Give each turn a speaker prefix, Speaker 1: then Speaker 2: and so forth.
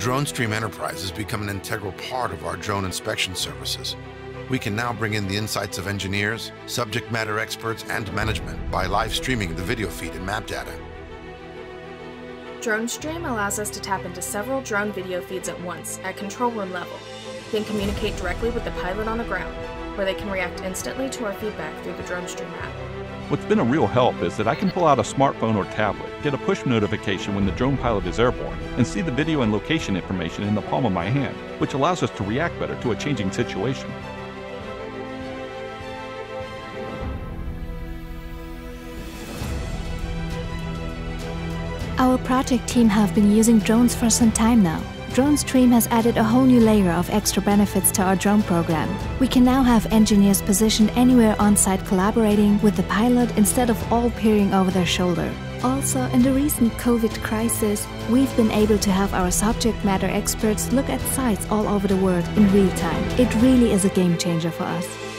Speaker 1: DroneStream Enterprise has become an integral part of our drone inspection services. We can now bring in the insights of engineers, subject matter experts, and management by live streaming the video feed and map data.
Speaker 2: DroneStream allows us to tap into several drone video feeds at once at control room level, then communicate directly with the pilot on the ground, where they can react instantly to our feedback through the DroneStream app.
Speaker 3: What's been a real help is that I can pull out a smartphone or tablet, get a push notification when the drone pilot is airborne, and see the video and location information in the palm of my hand, which allows us to react better to a changing situation.
Speaker 4: Our project team have been using drones for some time now. DroneStream has added a whole new layer of extra benefits to our drone program. We can now have engineers positioned anywhere on site collaborating with the pilot instead of all peering over their shoulder. Also, in the recent COVID crisis, we've been able to have our subject matter experts look at sites all over the world in real time. It really is a game changer for us.